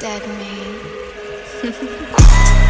Dead man.